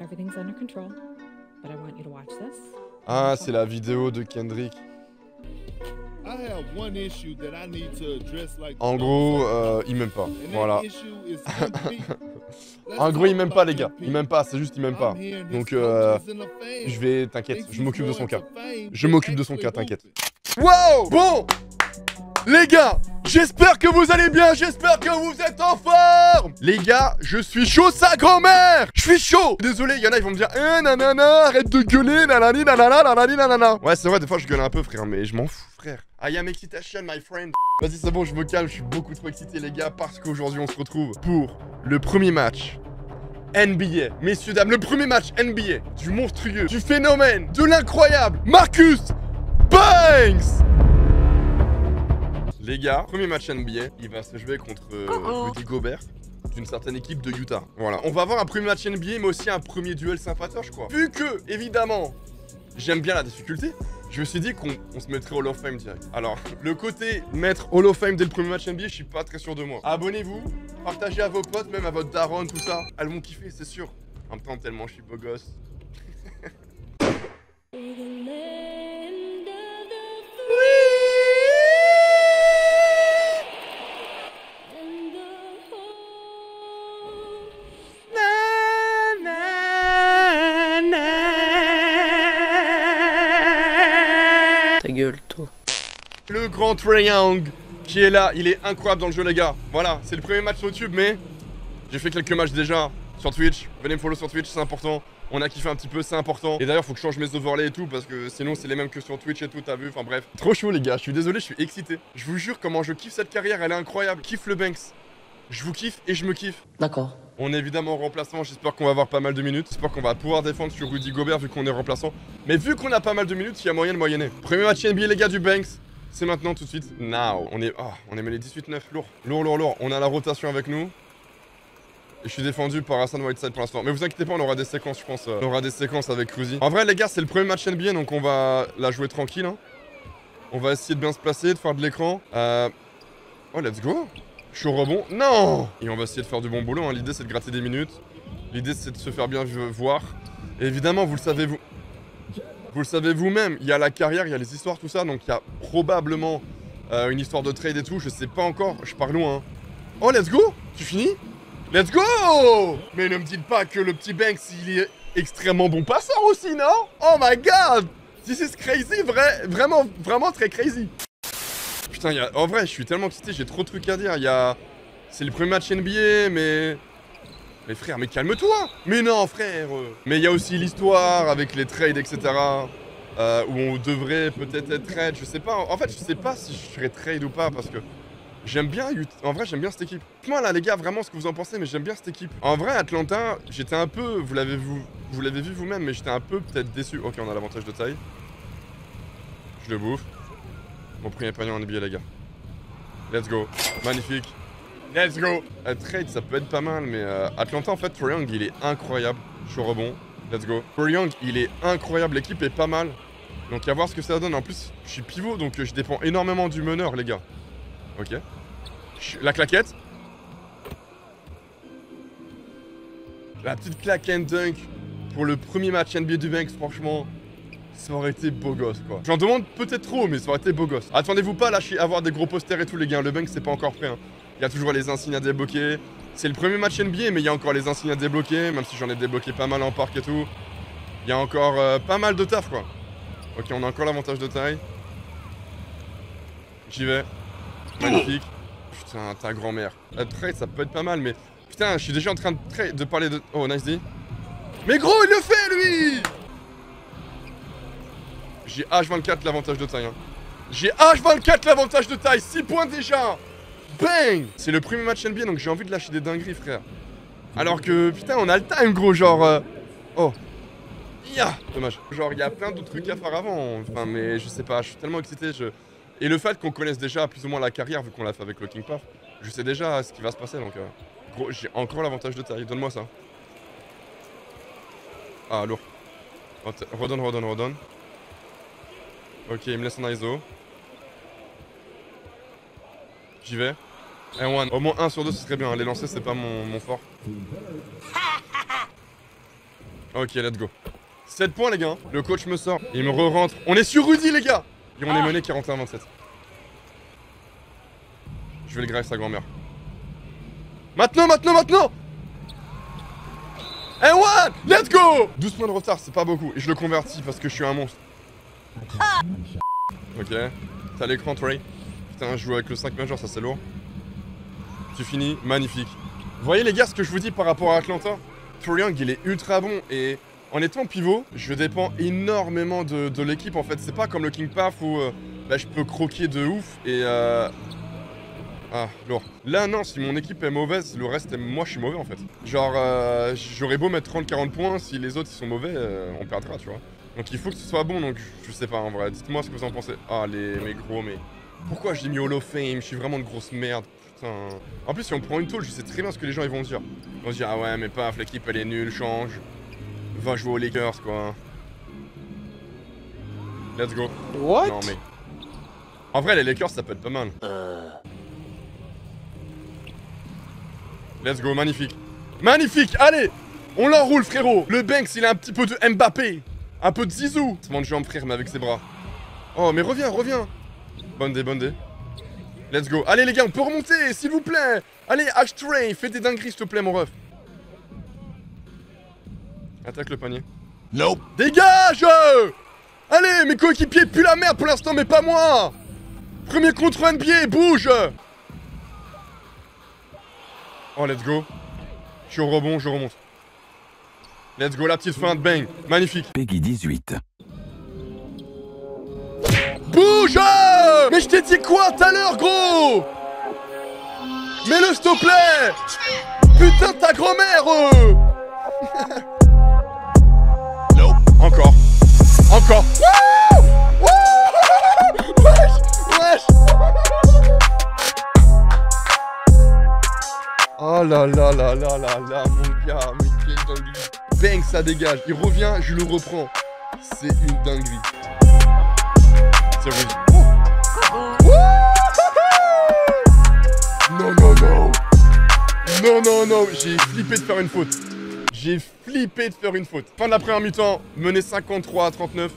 Everything's under control, but I want you to watch this. Ah, c'est la vidéo de Kendrick. I have one issue that I need to address like En gros, euh, il m'aime pas. Voilà. En gros, il m'aime pas, les gars. Il m'aime pas, c'est juste, il m'aime pas. Donc, euh, je vais, t'inquiète, je m'occupe de son cas. Je m'occupe de son cas, t'inquiète. Wow Bon Les gars, j'espère que vous allez bien, j'espère que vous êtes en forme. Les gars, je suis chaud sa grand-mère. Je suis chaud. Désolé, il y en a, ils vont me dire Eh nanana, arrête de gueuler, nanani nanana, nanani nanana. Ouais, c'est vrai, des fois je gueule un peu, frère, mais je m'en fous, frère. I am excitation, my friend. Vas-y, c'est bon, je me calme, je suis beaucoup trop excité, les gars, parce qu'aujourd'hui, on se retrouve pour le premier match NBA. Messieurs, dames, le premier match NBA du monstrueux, du phénomène, de l'incroyable, Marcus Banks Les gars, premier match NBA, il va se jouer contre euh, Rudy Gobert d'une certaine équipe de Utah. Voilà, on va avoir un premier match NBA, mais aussi un premier duel sympatoche, quoi. Vu que, évidemment, j'aime bien la difficulté, je me suis dit qu'on on se mettrait Hall of Fame direct. Alors, le côté mettre Hall of Fame dès le premier match NBA, je suis pas très sûr de moi. Abonnez-vous, partagez à vos potes, même à votre daronne, tout ça. Elles vont kiffer, c'est sûr. En même temps, tellement je suis beau gosse. gueule, toi. Le grand Trae Young qui est là, il est incroyable dans le jeu les gars. Voilà, c'est le premier match sur YouTube mais j'ai fait quelques matchs déjà sur Twitch. Venez me follow sur Twitch, c'est important. On a kiffé un petit peu, c'est important. Et d'ailleurs, faut que je change mes overlays et tout parce que sinon c'est les mêmes que sur Twitch et tout, t'as vu. Enfin bref, trop chaud les gars. Je suis désolé, je suis excité. Je vous jure comment je kiffe cette carrière, elle est incroyable. Kiffe le Banks. Je vous kiffe et je me kiffe. D'accord. On est évidemment en remplacement, j'espère qu'on va avoir pas mal de minutes. J'espère qu'on va pouvoir défendre sur Rudy Gobert vu qu'on est remplaçant. Mais vu qu'on a pas mal de minutes, il y a moyen de moyenner. Premier match NBA les gars du Banks. C'est maintenant tout de suite. Now. On est. Oh, on est mêlé 18-9. Lourd. Lourd, lourd, lourd. On a la rotation avec nous. Et je suis défendu par Hassan Whiteside pour l'instant. Mais vous inquiétez pas, on aura des séquences, je pense. euh, On aura des séquences avec Rudy. En vrai, les gars, c'est le premier match NBA, donc on va la jouer tranquille. hein. On va essayer de bien se placer, de faire de l'écran. Euh... Oh, let's go. Je suis au rebond. Non Et on va essayer de faire du bon boulot. hein. L'idée, c'est de gratter des minutes. L'idée, c'est de se faire bien voir. Évidemment, vous le savez, vous. Vous le savez vous-même, il y a la carrière, il y a les histoires, tout ça. Donc, il y a probablement euh, une histoire de trade et tout. Je sais pas encore. Je pars loin. hein. Oh, let's go Tu finis Let's go Mais ne me dites pas que le petit Banks, il est extrêmement bon passeur aussi, non? Oh my god This is crazy, vrai, vraiment, vraiment très crazy. Putain, en vrai, je suis tellement excité, j'ai trop de trucs à dire. Il y a... C'est le premier match NBA, mais... Mais frère, mais calme-toi Mais non, frère Mais il y a aussi l'histoire avec les trades, etc. euh, où on devrait peut-être être trade, je sais pas. En fait, je sais pas si je serais trade ou pas, parce que... J'aime bien, en vrai, j'aime bien cette équipe. Moi là, les gars, vraiment ce que vous en pensez, mais j'aime bien cette équipe. En vrai, Atlanta, j'étais un peu, vous l'avez vu, vous l'avez vu vous-même, mais j'étais un peu peut-être déçu. Ok, on a l'avantage de taille. Je le bouffe. Mon premier panier en NBA, les gars. Let's go. Magnifique. Let's go. Trade, ça peut être pas mal, mais euh, Atlanta, en fait, Trae Young, il est incroyable. Je suis rebond. Let's go. Trae Young, il est incroyable. L'équipe est pas mal. Donc, à voir ce que ça donne. En plus, je suis pivot, donc euh, je dépends énormément du meneur, les gars. Ok. La claquette. La petite claque and dunk pour le premier match NBA du Banks, franchement, ça aurait été beau gosse quoi. J'en demande peut-être trop, mais ça aurait été beau gosse. Attendez-vous pas à avoir des gros posters et tout, les gars. Le Banks, c'est pas encore prêt. hein. Il y a toujours les insignes à débloquer. C'est le premier match NBA, mais il y a encore les insignes à débloquer, même si j'en ai débloqué pas mal en parc et tout. Il y a encore euh, pas mal de taf quoi. Ok, on a encore l'avantage de taille. J'y vais. Magnifique. Putain, ta grand-mère. La trade, ça peut être pas mal, mais. Putain, je suis déjà en train de, tra- de parler de. Oh, nice D. Mais gros, il le fait, lui J'ai H24 l'avantage de taille. hein. J'ai H24 l'avantage de taille. 6 points déjà. Bang C'est le premier match NBA, donc j'ai envie de lâcher des dingueries, frère. Alors que, putain, on a le time, gros, genre. euh, Oh. Ya Dommage. Genre, il y a plein d'autres trucs à faire avant. Enfin, mais je sais pas, je suis tellement excité. Et le fait qu'on connaisse déjà plus ou moins la carrière, vu qu'on l'a fait avec le King je sais déjà ce qui va se passer. Donc, euh, gros, j'ai encore l'avantage de taille. Donne-moi ça. Ah, lourd. Redonne, redonne, redonne. Ok, il me laisse en ISO. J'y vais. Un one. Au moins un sur deux, ce serait bien. Les lancer, c'est pas mon, mon fort. Ok, let's go. 7 points, les gars. Le coach me sort. Il me re-rentre. On est sur Rudy, les gars. Et on est mené 41-27. Je vais le grave sa grand-mère. Maintenant, maintenant, maintenant And one Let's go 12 points de retard, c'est pas beaucoup. Et je le convertis parce que je suis un monstre. Ok. T'as l'écran, Trey. Putain, je joue avec le 5 majeur, ça c'est lourd. Tu finis, magnifique. Vous voyez les gars, ce que je vous dis par rapport à Atlanta? Young, il est ultra bon et en étant pivot, je dépends énormément de, l'équipe en fait. C'est pas comme le King Path où euh, bah, je peux croquer de ouf et... Euh... Ah, lourd. Là, non, si mon équipe est mauvaise, le reste, est... moi, je suis mauvais en fait. Genre, euh, j'aurais beau mettre 30-40 points, si les autres, ils sont mauvais, on perdra, tu vois. Donc il faut que ce soit bon, donc je sais pas en vrai. Dites-moi ce que vous en pensez. Ah, les mes gros, mais... Pourquoi j'ai mis Hall of Fame? Je suis vraiment de grosse merde. Putain. En plus, si on prend une tôle, je sais très bien ce que les gens ils vont dire. Ils vont se dire, ah ouais, mais paf, l'équipe elle est nulle, change. Va jouer aux Lakers, quoi. Let's go. What? Non, mais. En vrai, les Lakers, ça peut être pas mal. Let's go, magnifique. Magnifique, allez On l'enroule, frérot Le Banks, il a un petit peu de Mbappé Un peu de Zizou C'est mon jambe, frère, mais avec ses bras. Oh, mais reviens, reviens Bonne dé, bonne dé. Let's go. Allez, les gars, on peut remonter, s'il vous plaît Allez, H-Train, fais des dingueries, s'il te plaît, mon ref. Attaque le panier. Nope. Dégage Allez, mes coéquipiers puent la merde pour l'instant, mais pas moi Premier contre NBA, bouge Oh, let's go. Je suis au rebond, je remonte. Let's go, la petite fin de bang. Magnifique. Peggy 18. Bouge Mais je t'ai dit quoi tout à l'heure, gros Mets-le, s'il te plaît Putain de ta grand-mère euh. Encore. Encore. Wouh Wouh Wesh Wesh Oh là là là là là là, mon gars, mais. Bang, ça dégage. Il revient, je le reprends. C'est une dinguerie. Non, non, non. Non, non, non. J'ai flippé de faire une faute. J'ai flippé de faire une faute. Fin de la première mi-temps, mené 53 à 39.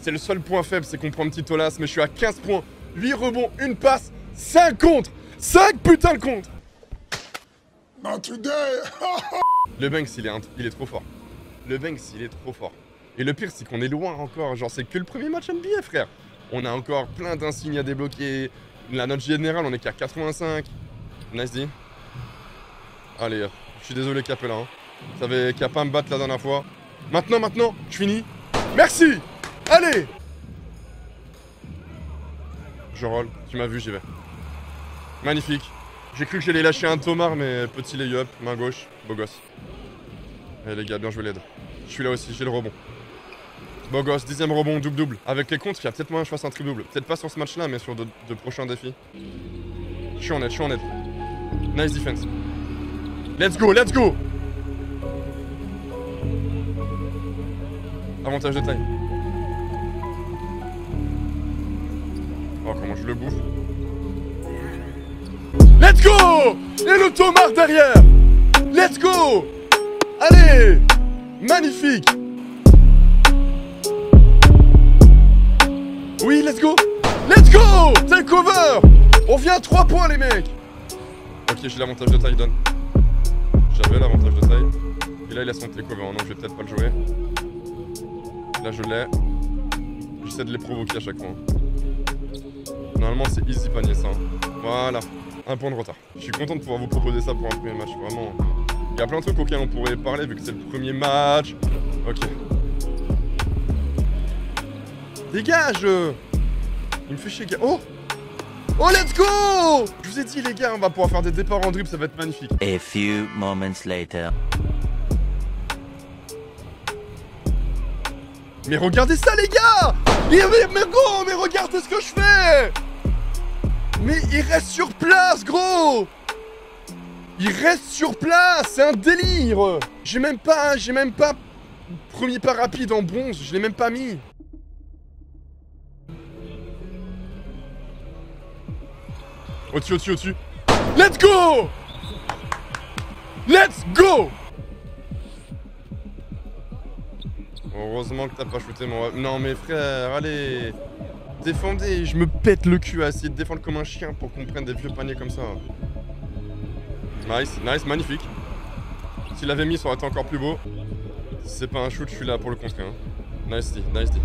C'est le seul point faible, c'est qu'on prend un petit Tolas, mais je suis à 15 points. 8 rebonds, une passe, 5 contre 5 putain de contre Not today. Le Banks, il est, il est trop fort. Le Banks, il est trop fort. Et le pire, c'est qu'on est loin encore. Genre, c'est que le premier match NBA, frère. On a encore plein d'insignes à débloquer. La note générale, on est qu'à 85. Nice D. Allez, je suis désolé, Capella. Hein. Vous savez qu'à pas me battre la dernière fois. Maintenant, maintenant, je finis. Merci Allez Je roll. Tu m'as vu, j'y vais. Magnifique. J'ai cru que j'allais lâcher un Tomar, mais petit lay-up, main gauche, beau gosse. Eh les gars, bien joué l'aide. Je suis là aussi, j'ai le rebond. Beau gosse, dixième rebond, double-double. Avec les contre, il y a peut-être moyen que je fasse un triple-double. Peut-être pas sur ce match-là, mais sur de, de prochains défis. Je suis en aide, je suis en aide. Nice defense. Let's go, let's go Avantage de taille. Oh, comment je le bouffe. Let's go Et le Tomar derrière Let's go Allez Magnifique Oui, let's go Let's go Take over On vient à 3 points, les mecs Ok, j'ai l'avantage de taille, donne. J'avais l'avantage de taille. Et là, il laisse mon take over. Non, je vais peut-être pas le jouer. Là, je l'ai. J'essaie de les provoquer à chaque fois. Normalement, c'est easy panier, ça. hein. Voilà. Un point de retard. Je suis content de pouvoir vous proposer ça pour un premier match, vraiment. Il y a plein de trucs auxquels on pourrait parler vu que c'est le premier match. Ok. Dégage Il me fait chier, gars. Oh Oh, let's go Je vous ai dit, les gars, on va pouvoir faire des départs en dribble, ça va être magnifique. A few moments later. Mais regardez ça, les gars mais, mais, mais gros, mais regardez ce que je fais Mais il reste sur place, gros! Il reste sur place C'est un délire! J'ai même pas... J'ai même pas... Premier pas rapide en bronze, je l'ai même pas mis. Au-dessus, au-dessus, au-dessus. Let's go! Let's go! Heureusement que t'as pas shooté mon... Non mais frère, allez Défendez, je me pète le cul à essayer de défendre comme un chien pour qu'on prenne des vieux paniers comme ça. Nice, nice, magnifique. S'il l'avait mis, ça aurait été encore plus beau. Si c'est pas un shoot, je suis là pour le contrer. Hein. Nice D, nice D.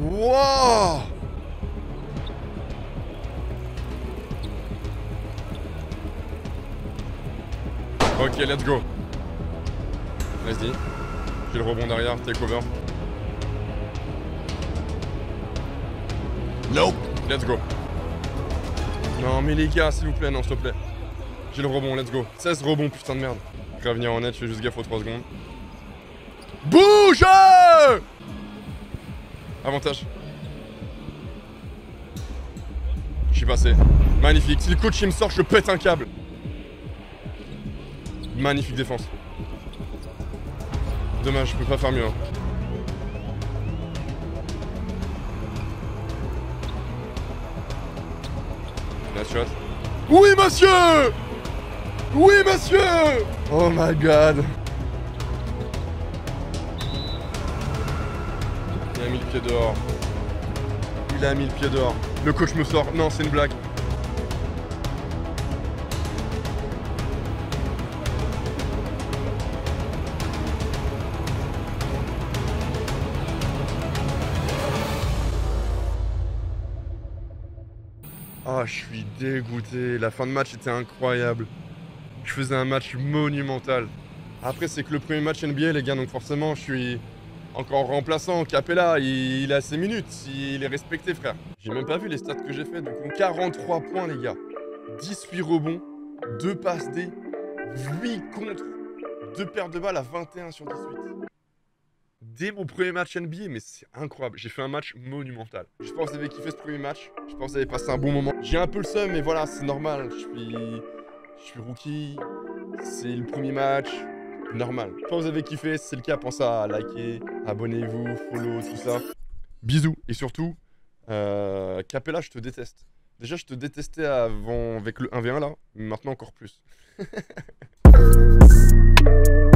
Wow Ok, let's go. Nice D. J'ai le rebond derrière, take over. Nope. Let's go. Non mais les gars, s'il vous plaît, non, s'il te plaît. J'ai le rebond, let's go. 16 rebonds, putain de merde. Prêt à venir en net, je fais juste gaffe aux 3 secondes. Bouge Avantage. Je suis passé. Magnifique. Si le coach il me sort, je pète un câble. Magnifique défense. Dommage, je peux pas faire mieux. hein. Nice shot. Oui, monsieur Oui, monsieur Oh my god. Il a mis le pied dehors. Il a mis le pied dehors. Le coach me sort. Non, c'est une blague. Je suis dégoûté. La fin de match était incroyable. Je faisais un match monumental. Après, c'est que le premier match NBA, les gars, donc forcément, je suis encore remplaçant. Capella, il, a ses minutes. Il est respecté, frère. J'ai même pas vu les stats que j'ai fait. Donc, 43 points, les gars. 18 rebonds, 2 passes D, 8 contre, 2 paires de balles à 21 sur 18 dès mon premier match NBA, mais c'est incroyable. J'ai fait un match monumental. J'espère que vous avez kiffé ce premier match. J'espère que vous avez passé un bon moment. J'ai un peu le seum, mais voilà, c'est normal. Je suis, je suis rookie. C'est le premier match. Normal. J'espère que vous avez kiffé. Si c'est le cas, pensez à liker, abonnez-vous, follow, tout ça. Bisous. Et surtout, euh, Capella, je te déteste. Déjà, je te détestais avant avec le 1v1 là, mais maintenant encore plus.